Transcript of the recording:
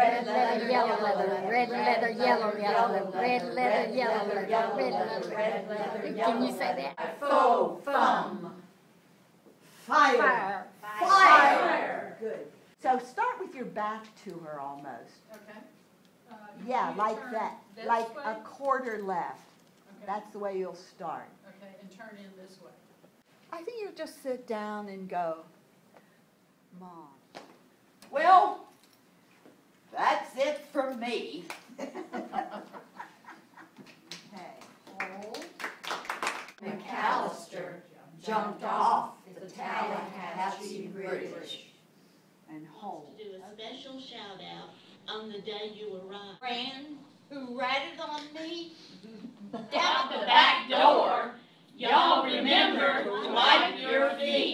red leather, yellow leather, red leather, yellow, yellow leather, red leather, yellow leather, red leather, red leather. Can you say that? Fo, fum. Fire. Fire. Fire. Good. So start with your back to her almost. Okay. Uh, Yeah, like that, like way? a quarter left. Okay. That's the way you'll start. Okay, and turn in this way. I think you'll just sit down and go, Mom. Me. Okay. McAllister jumped off the Tallahatchie Bridge. And hold. to do a special shout out on the day you arrived. Friend who ratted on me down the back door. Y'all remember to wipe your feet.